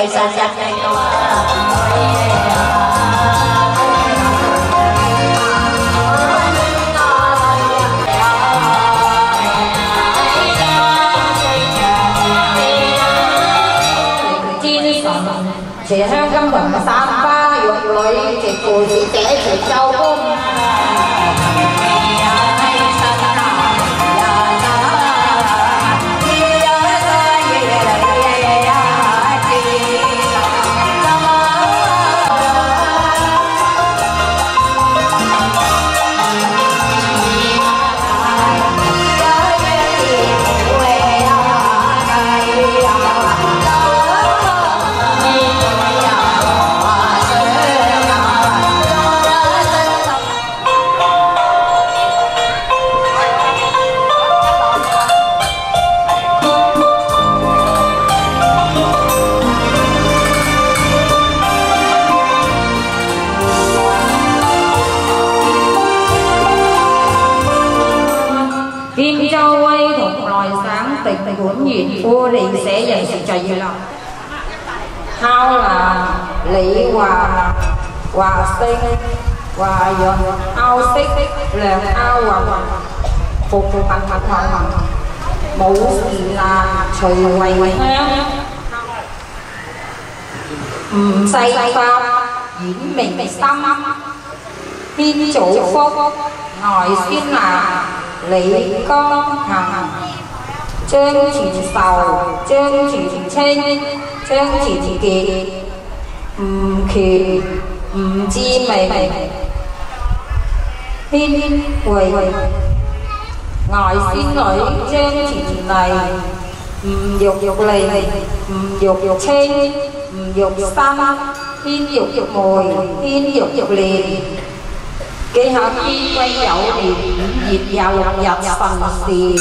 cây xa xa cây đâu Chị hang găm bằng xa ba, dọc lối, chị cùi, chị trẻ, chị châu công Hòa Sinh Hòa Dọn Ao Xích Làng Ao hoàng Hòa Phục bằng mặt hoàng hoàng Hòa Mũ là Trời Quay. Say Pháp Diễn Mình Tâm. Tin Chủ Phúc. Nói xin là lấy Con Hằng Chân chỉ sầu Chân chỉ tranh Chân chỉ kỳ Ừm kỳ Ừm chi mày. Thiên quầy. Ngồi xin lỗi Chân chỉ này Ừm dục dục lì Ừm dục dục tranh Ừm dục xăm. Thiên dục dục mồi. Thiên dục dục liền cái hợp khi quay dậu thì diệt vào dập phần thì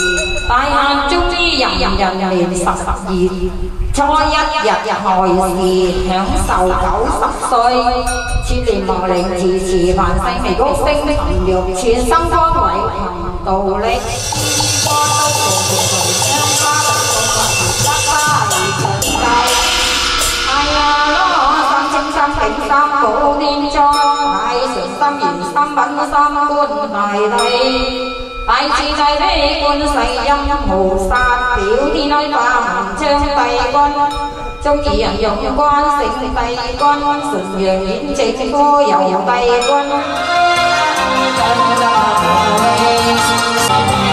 tai an chung đi dầm dầm dầm niệm sập cho nhất nhật hồi thì hưởng sầu chi liền lệnh chỉ chỉ hoàn sinh gốc sinh được tù ai lo sang sang cảnh sang cổ tin cho tâm nhìn tâm bắn tâm quân tài đây. Tại chi này đây quân say dâm hồ sa tiểu thì nói phàm trên tay con trong chỉ dòng quan sinh tay con sự việc nhìn trên cô dòng tay con Oh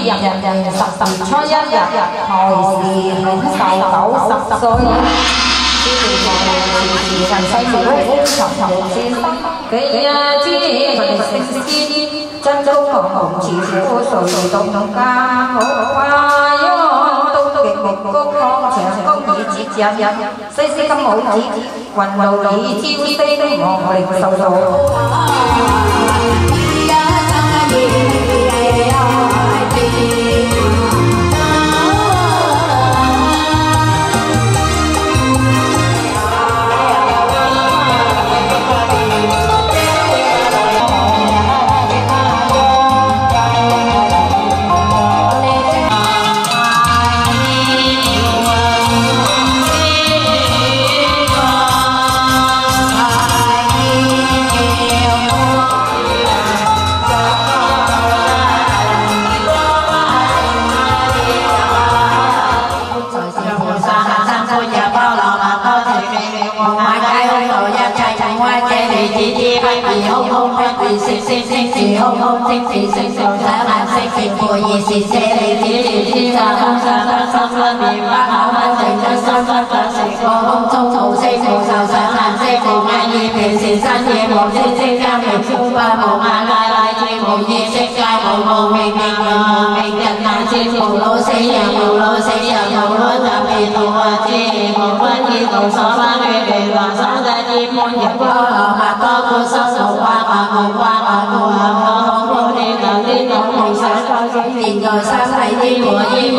中之人人人人十十初一日日亥时庆寿九十岁。时时人世时空沉沉是心，几日之佢哋成仙，真中红红似苦谁动家好花样，都极目高康长高以节日日，西施金舞子，云路以朝星望力受数。 sinh sinh sinh hông hông sinh sinh sinh sinh giá bàn sinh sinh bồ gì gì sẽ lấy tí tí tí ra ra ra ra ra mì ba áo ba sinh ra ra ra ra sinh bồ hông thông thấu sinh bồ sao giá bàn sinh bồ thế sinh san nhẹ bồ sinh sinh ra chung ba bồ ma lai lai chi bồ gì sinh ra mình mình mình mình nhận lại chi bồ lô sinh nhà bồ lô sinh nhà bồ lô ta mì tổ hòa chi bồ sáu ba mê đề đoàn sáu gia chi môn nhập bồ mà to bồ sáu Của.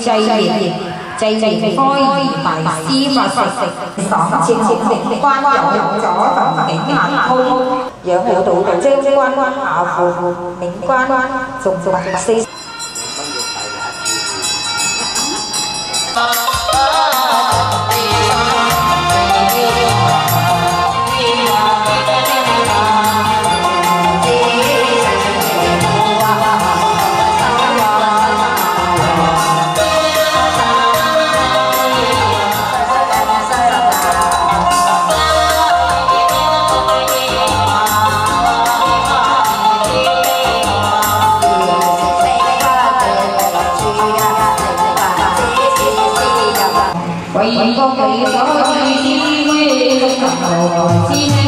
制言，制言开而大师法食，爽切切食，关有咗同景牙通，养好到将关关下，明关关仲仲四。Xin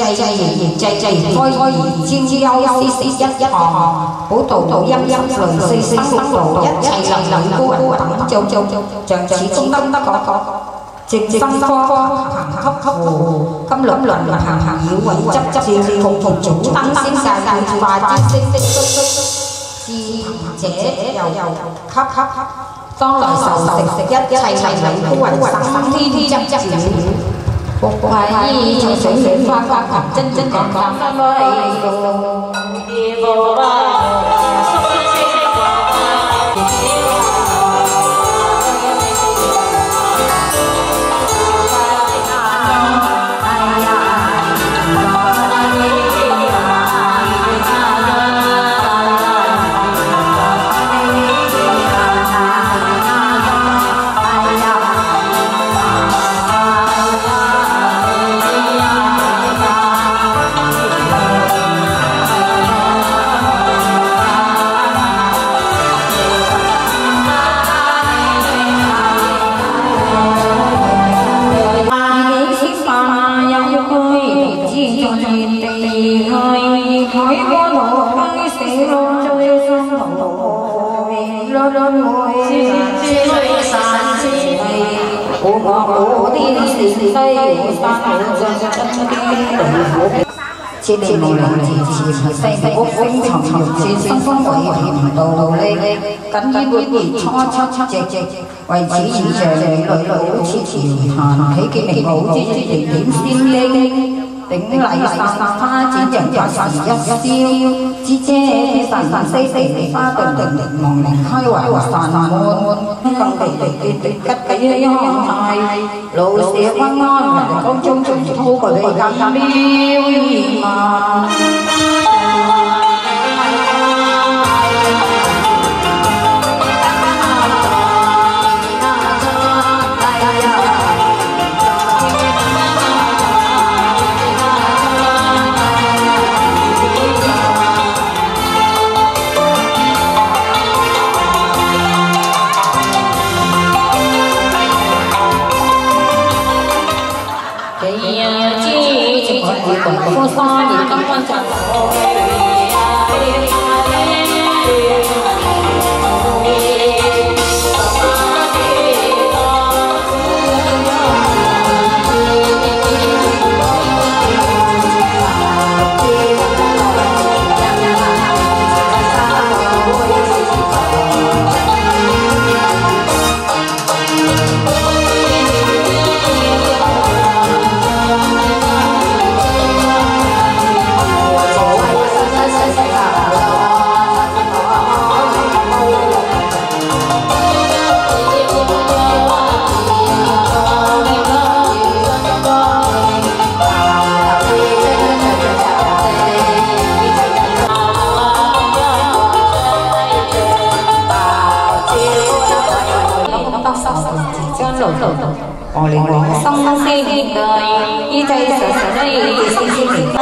chạy chạy chạy chạy thôi thôi chiên chiêu xí xí nhất nhất hò bố tổ tổ yam yam lời xây xây sang tổ nhất chạy lặng lặng cô tặng châu châu chẳng chỉ công tăng có có trực sang pho hàng hấp hấp hồ cấm luận luận luận hàng hàng hiếu quẩn chấp chấp phùng phùng chủ tăng xin cả cả và sinh sinh sinh chi chế giàu khắp khắp khắp con lời sầu sầu nhất chạy chạy chạy thu hoạch sáng sáng thi thi chăm chăm Phục hoài trong sự luyện pha pha khắp chân chân còn còn mới vô ba trên đền màu lạnh chỉ chỉ phải say say ốp phanh chồng chồng trên sông phong quẩy quẩy đầu đầu lên cắn như bữa nhỉ cho cho cho chè chè quay chỉ chỉ chờ để lội lội chỉ chỉ hàn thấy cái mình ngủ chỉ chỉ để đến xin lên tính lại sang sang pha chi chê cho sản sản xây xây pha từng từng từng mong lành khai quả quả sản môn không thể để để để cắt cái ho hai lộ xía quá ngon mà công chung chung thu của đây cam điêu liền song sinh đời y thầy sợ sợ đây sinh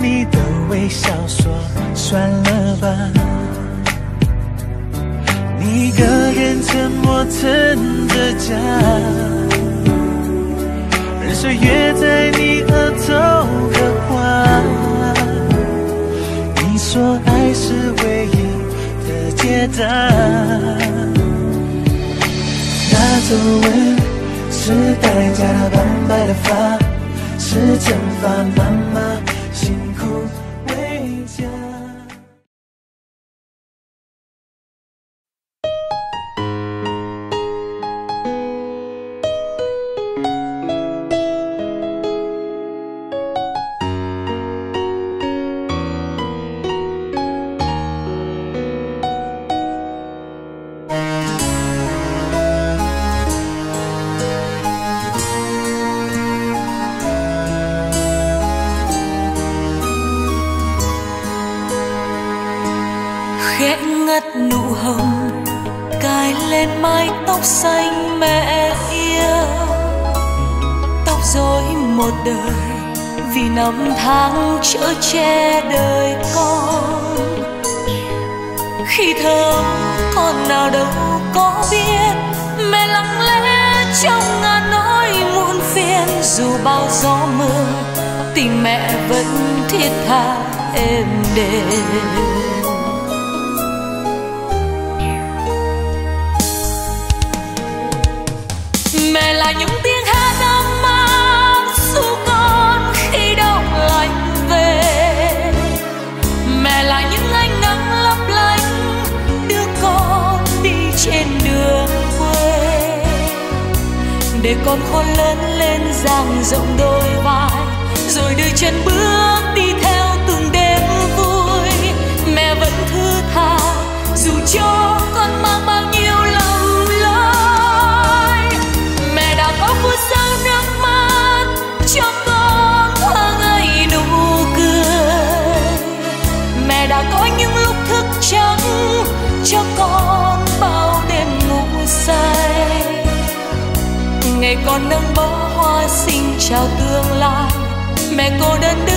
你的微笑说算了吧。你一个人沉默撑着家，任岁月在你额头刻画。你说爱是唯一的解答，那皱纹是代价，斑白的发是惩罚，妈妈。che đời con. Khi thơ con nào đâu có biết, mẹ lặng lẽ trong ngàn nỗi muôn phiền. Dù bao gió mưa tình mẹ vẫn thiết tha êm đềm. Con khôn lớn lên dang rộng đôi vai, rồi đưa chân bước đi theo từng đêm vui. Mẹ vẫn thư tha dù cho chào tương lai. Mẹ cô đơn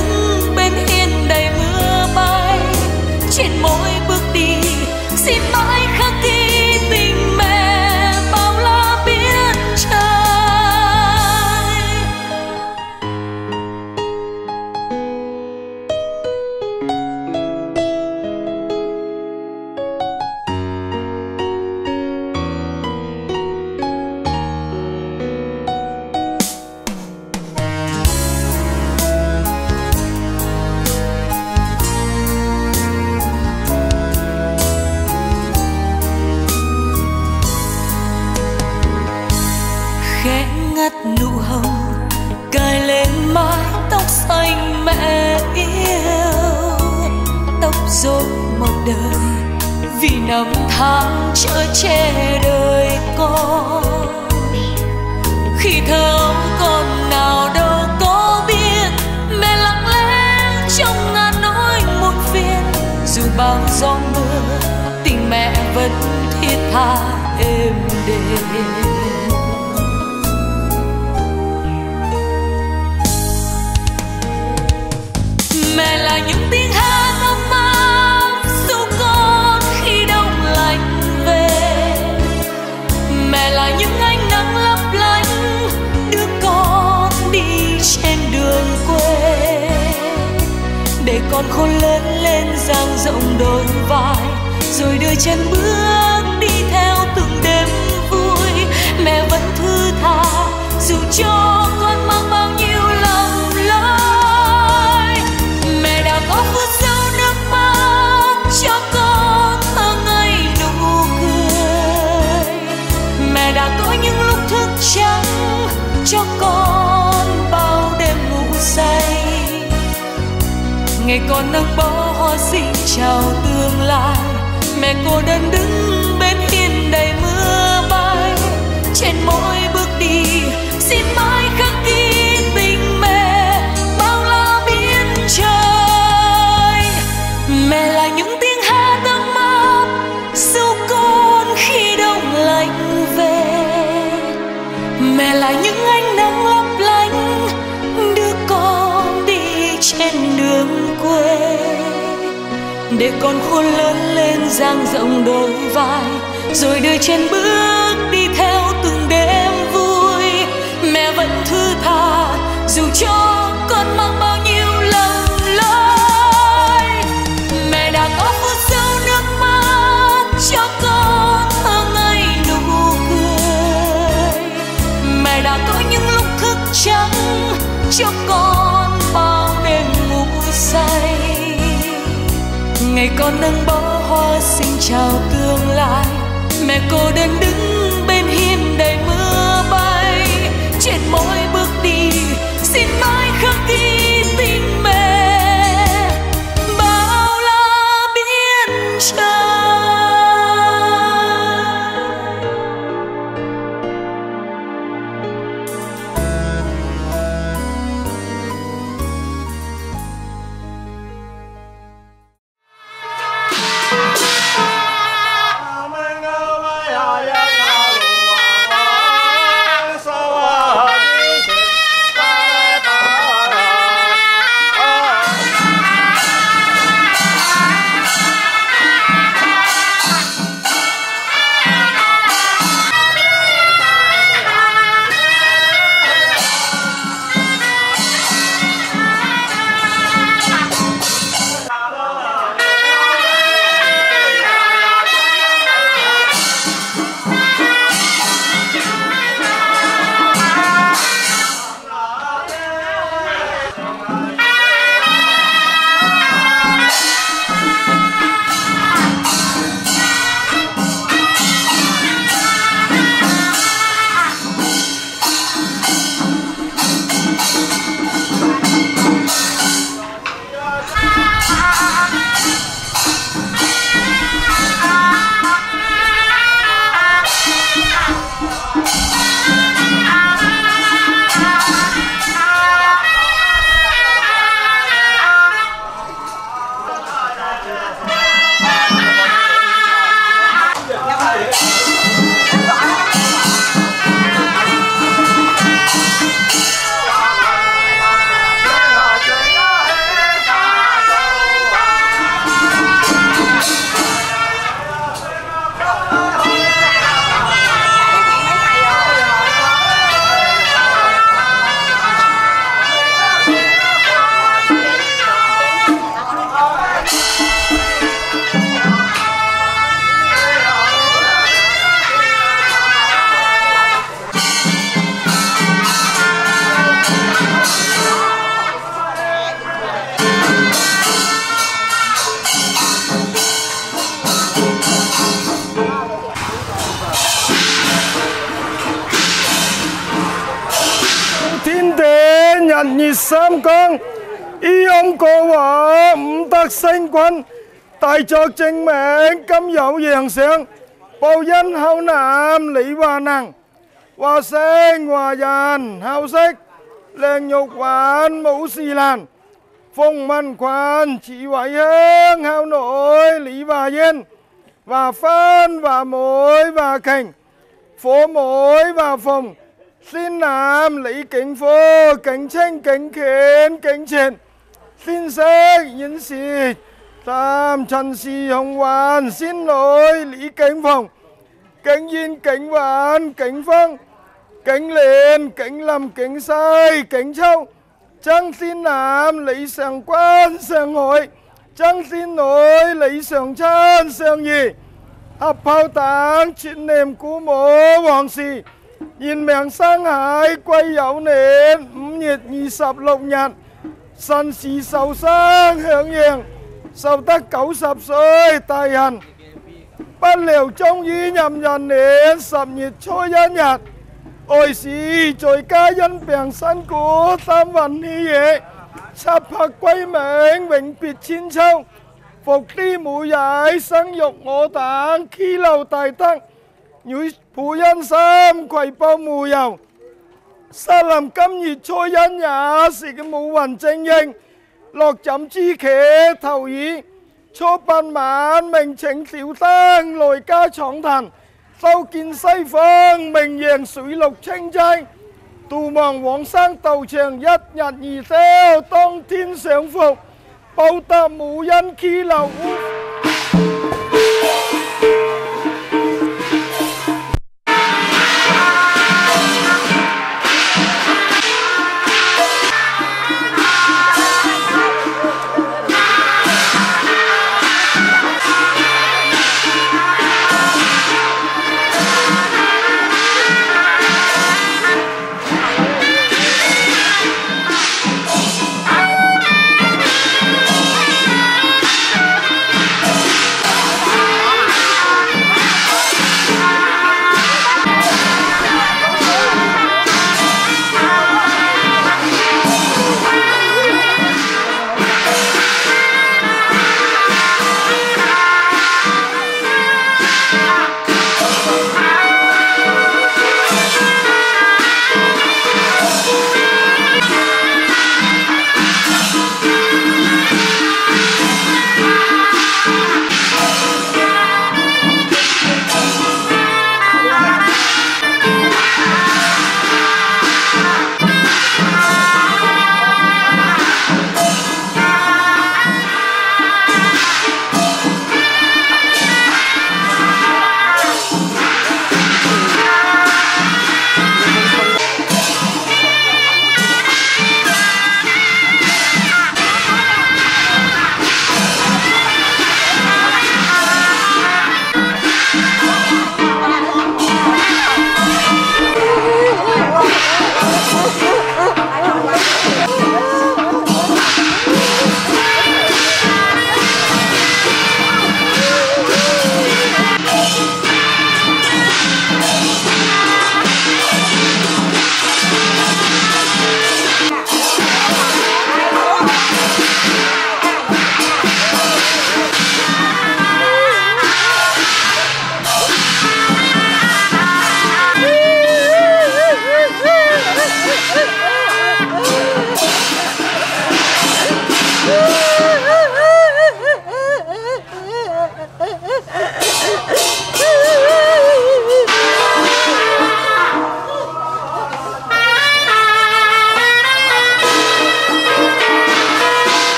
đời, vì năm tháng chở che đời con. Khi thơ con nào đâu có biết, mẹ lặng lẽ trong ngàn nỗi muôn phiên dù bao gió mưa, tình mẹ vẫn thiết tha êm đềm. Mẹ là những tiếng hát con khôn lớn lên dang rộng đôi vai, rồi đưa chân bước đi theo từng đêm vui. Mẹ vẫn thư tha dù cho con mang bao nhiêu lầm lỗi mẹ đã có phút giây nước mắt cho con thơ ngây nụ cười. Mẹ đã có những lúc thức trắng cho con. Ngày con nắng bó, hoa xinh chào tương lai. Mẹ cô đơn đứng bên hiên đầy mưa bay. Trên mỗi con khôn lớn lên dang rộng đôi vai, rồi đưa trên bước đi theo từng đêm vui. Mẹ vẫn thư tha dù cho con mang bao nhiêu lầm lỗi, mẹ đã có phút giây nước mắt cho con hàng ngày nụ cười. Mẹ đã có những lúc thức trắng cho con. Ngày con nâng bó hoa xin chào tương lai. Mẹ cô đơn đứng bên hiên đầy mưa bay. Trên mỗi bước đi, xin mãi khắc ghi tình mẹ. Phùng Văn Quan, chị Hoài Hương, Hào Nội, Lý Bà Yên, và Phân, và Mối, và Cảnh, phố Mối, và Phùng, xin làm Lý Kính Phu, Kính Tranh, Kính Khiến, Kính Triển, xin sinh, nhân sĩ, tam trần sĩ hồng hoàn, xin lỗi Lý Kính Phùng, Kính Yin, Kính Vạn, Kính Phong, Kính Liền, Kính lầm Kính Sai, Kính Châu, Chẳng xin Nam, lấy sàng quan sàng hội. Chẳng xin nổi lấy sàng chân sàng gì Hợp hào táng chuyện niềm cú mộ hoàng sĩ Nhìn mạng sang hải quay dạo nền Nhiệt nhị sập lộng nhạt. Sân xì sầu sang hưởng hiền Sầu tác cấu sập sơi tài hành Bắt liều trong ý nhằm dần nền Sập nhiệt trôi nhạt ôi xì, trời ca dân bèn sân của tam văn hi ye sắp hạt quay mệnh vĩnh biệt chiến sâu phục đi mũ giải sang dục ngộ tạng khi lâu tài tăng. Như phụ nhân sam quầy bao mù dầu. Sa làm cấm nhiệt trôi dân nhà Sĩ cái mũ hoàn tranh nhanh lọt chấm chi khế thầu ý. Cho ban mãn mình chính tiểu tăng, lồi ca trọng thành. sau kiến Tây phương mình hiền水陆清tranh tù mong往生道场一日而消，当天上复，报答无因 khi 流。khảo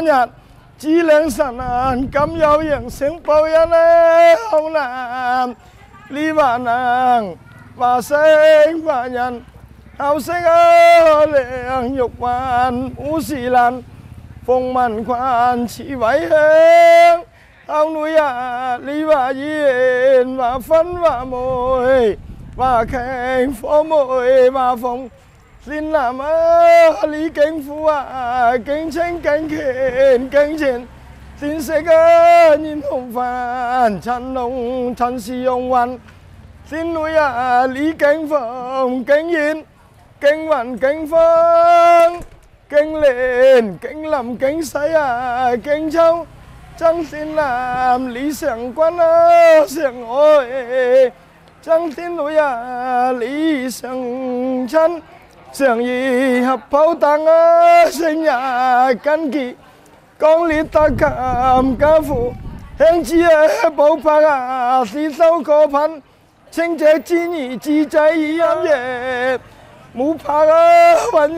chỗ nhật chỉ lên sàn an cắm yêu yang sinh bao yên lệ hồng nam lý bà nàng và sinh và nhận hào sinh ở liền nhục hoàn u xì lan phong man quan chỉ vậy hương hào núi à lý và yên và phân và môi và khen phố môi và phong xin làm ơ lý kính phu à kính tranh kính khiển, kính chiến xin sẽ cơ nhìn hồng phàn, chăn nông chăn si ông văn. Xin núi à lý kính phong kính yên kính văn kính phong kính lên kính làm kính say à kính châu chẳng xin làm lý sưởng quan ơ sưởng ôi chẳng xin núi à lý sưởng chăn chẳng gì hợp phẫu tăng ơ sinh nhà căn kỳ. Con lý ta cảm ca phụ, hẹn chia bầu phá à xí sâu khó phán. Chính chế nhị, chi trái ý ám dệ mũ phá ơ vẫn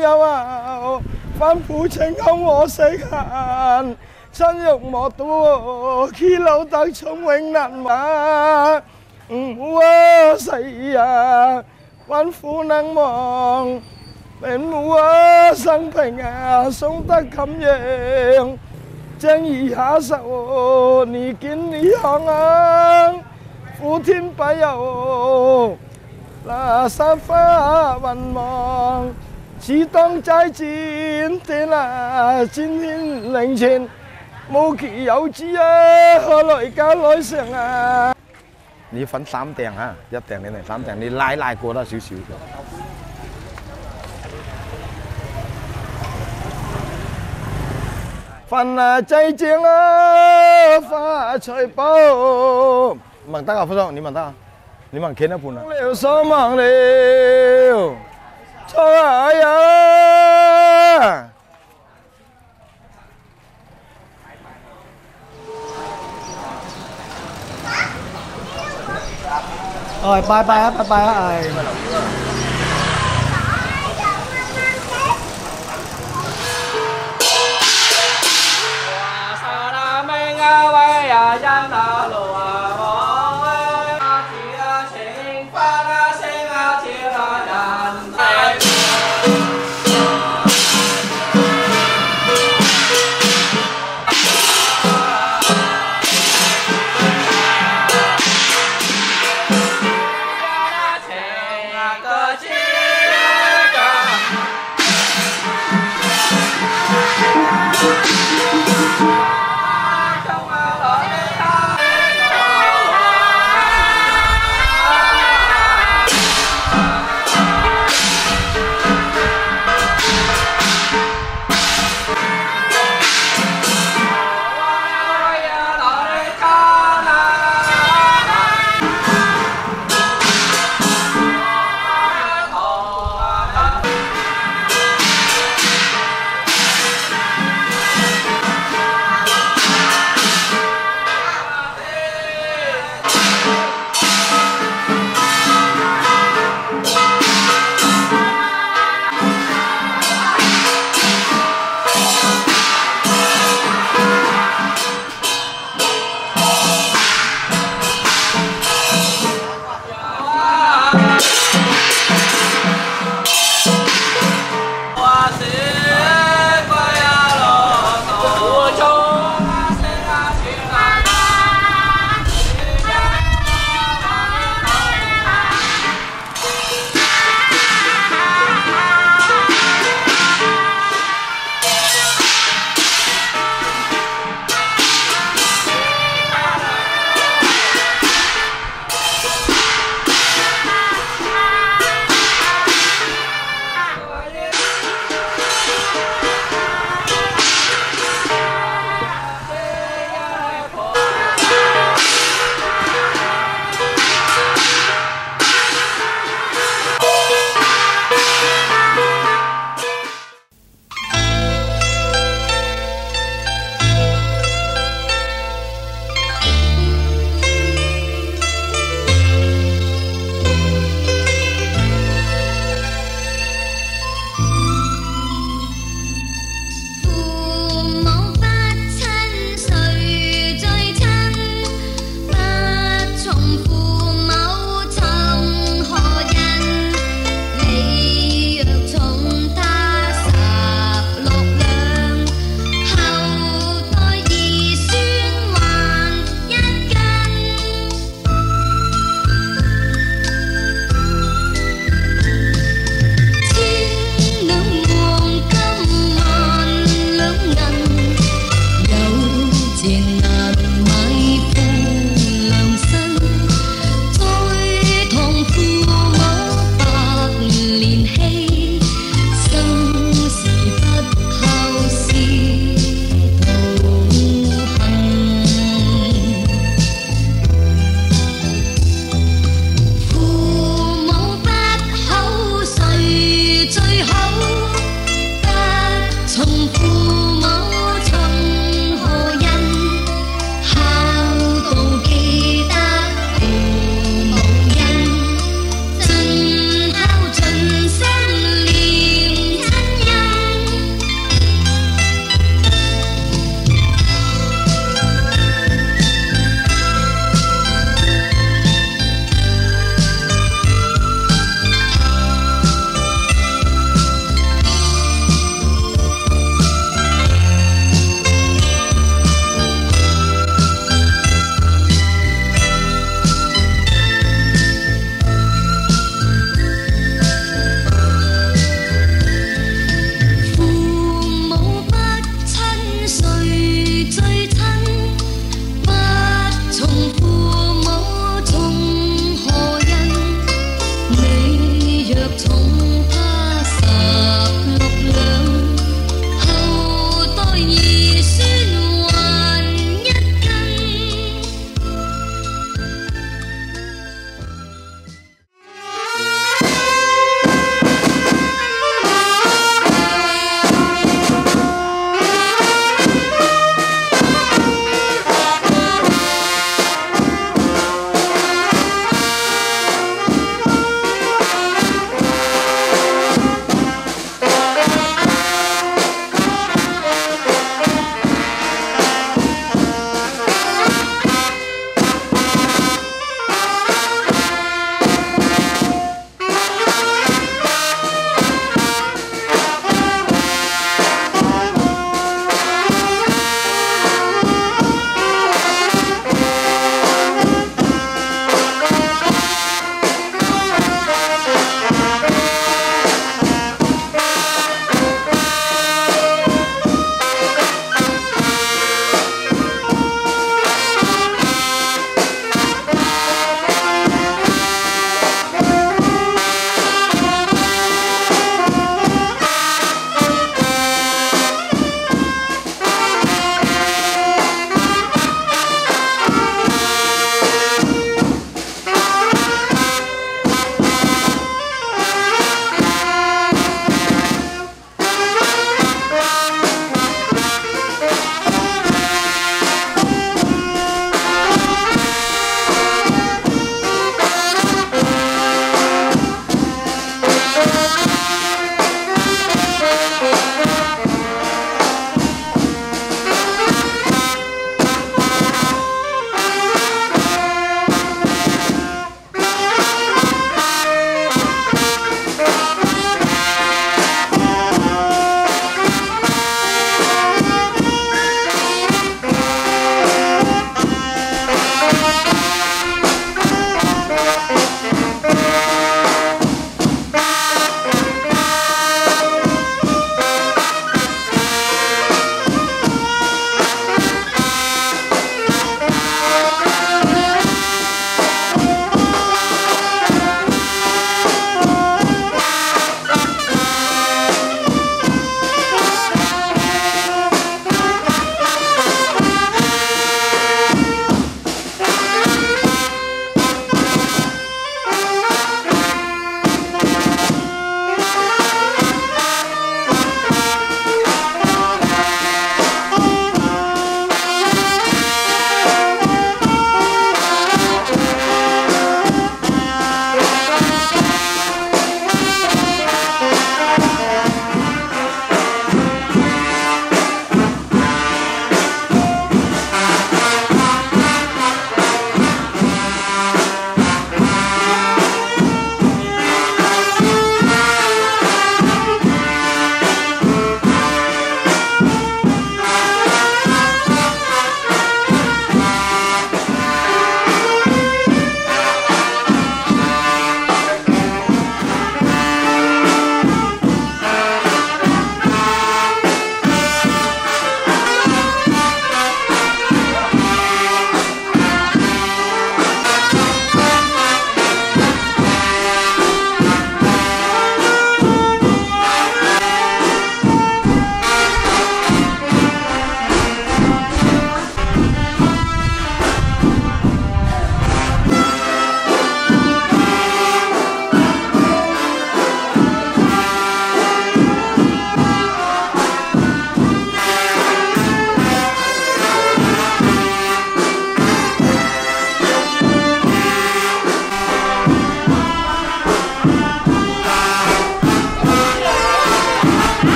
không ngõ xây hàn sân dục mỏ tu khi lâu tăng chống quanh nạn mà. Mũ ơ xây à phán phụ đến mùa sang thành à sống ta khăm nhàng trang ý hạ sầu ni kiến ni hong ang phú thiên bái dầu là sa phá văn mong chỉ当trái chín thế là chín thiên lệnh trên冇kỳ有知啊，我来家来上啊！你分三订啊，一订你嚟三订，你拉拉过得少少 phần à, chay chiến pha trời bao. Mảng tắc à phút rộng đi mảng tắc à đi mảng kiến à phun à liệu số mảng liệu trời ơi à? Rồi bye bye bye bye ơi ว่呀呀ย่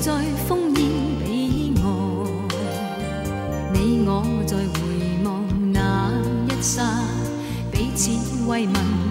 在烽烟彼岸你我在回望那一刹彼此慰问。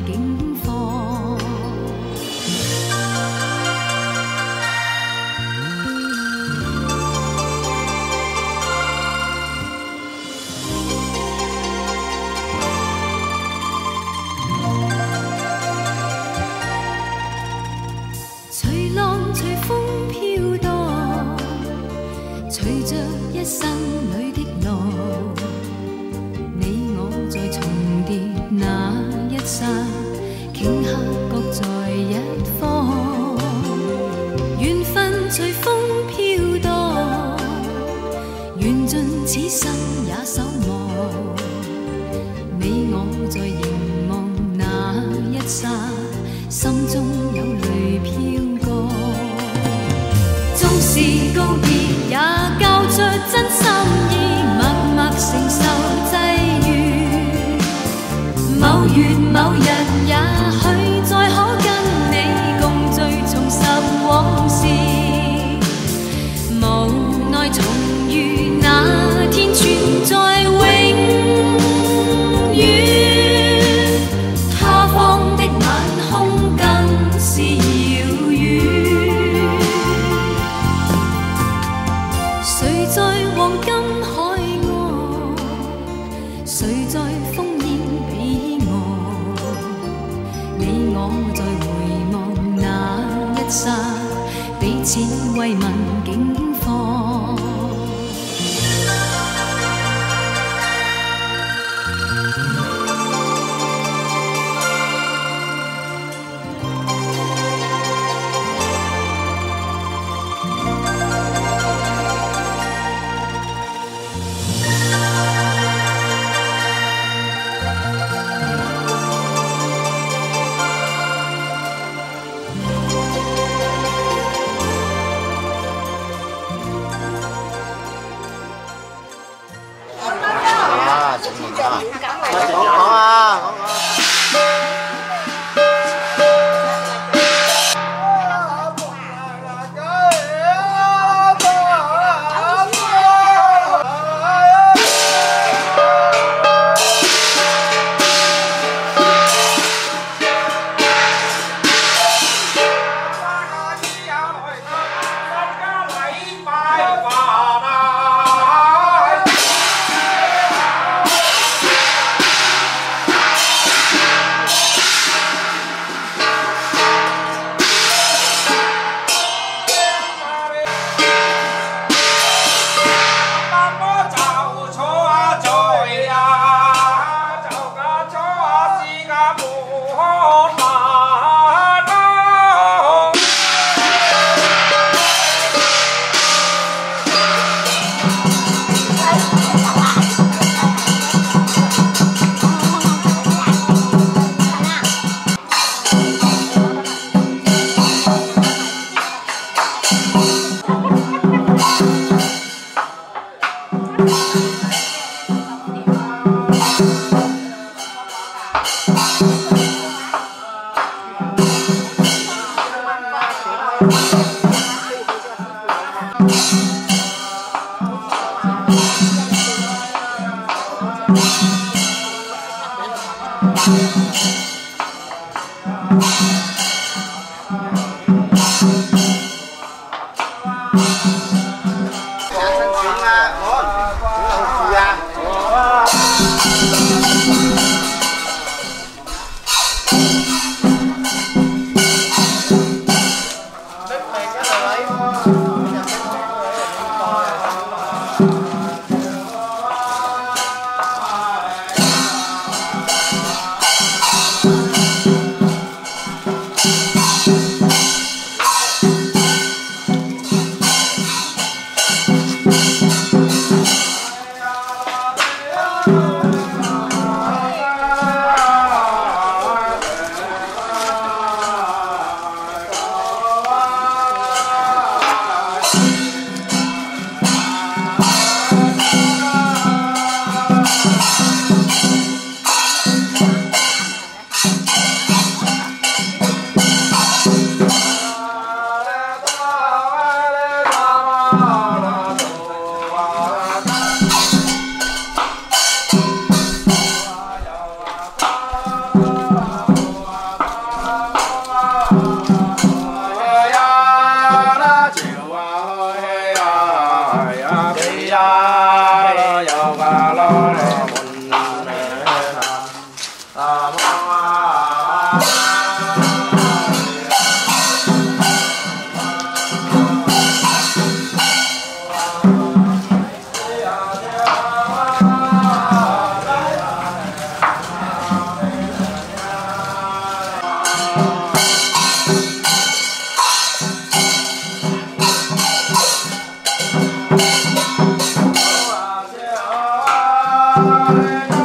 Hare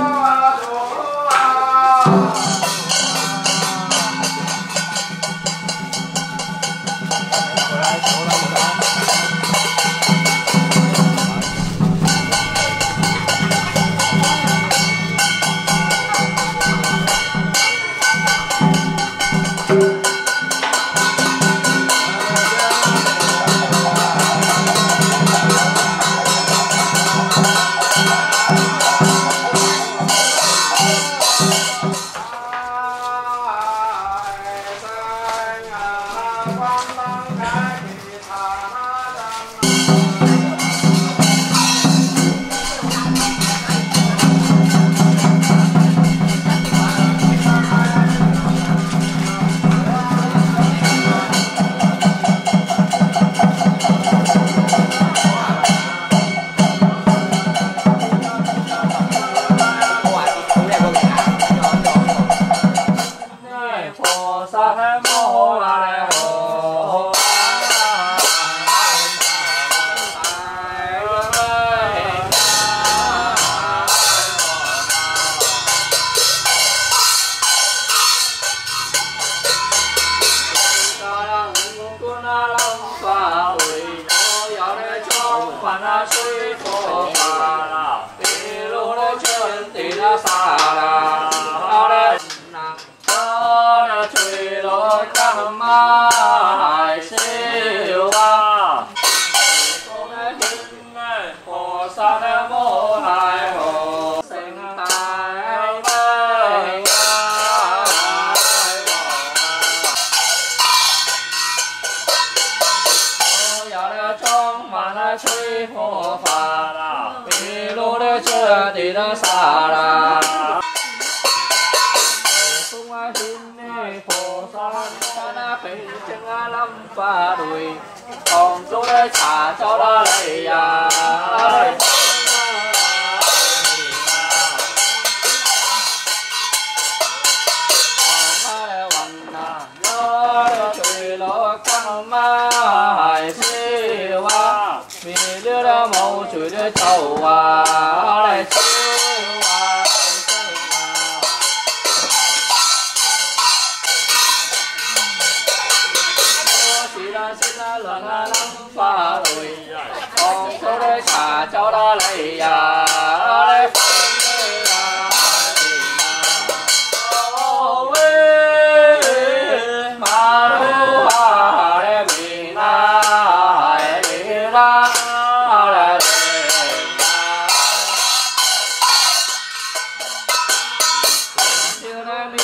阿弥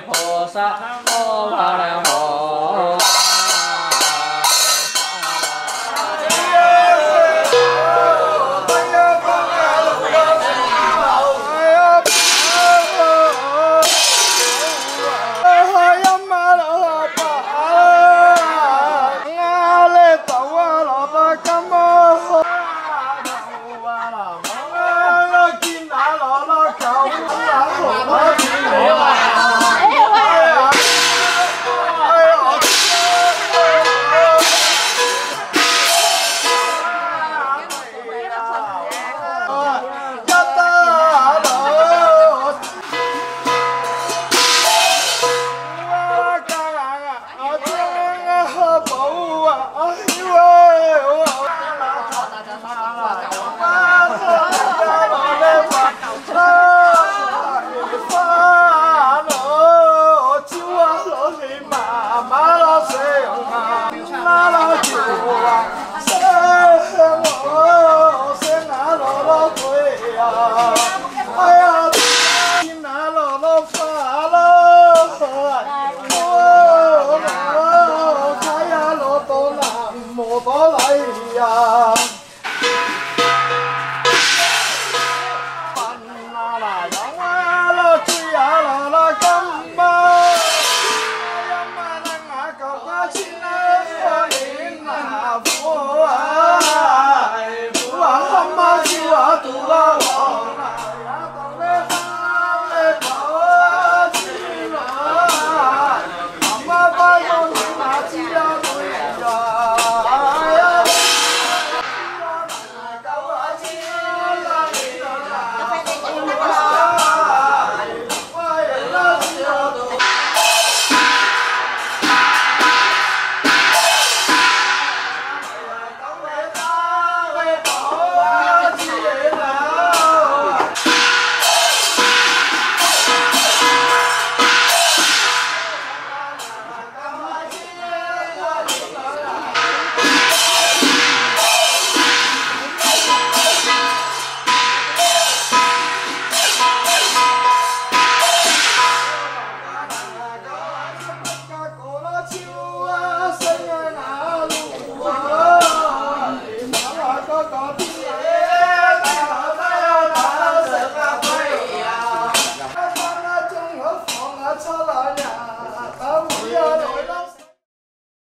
陀佛，阿弥陀佛。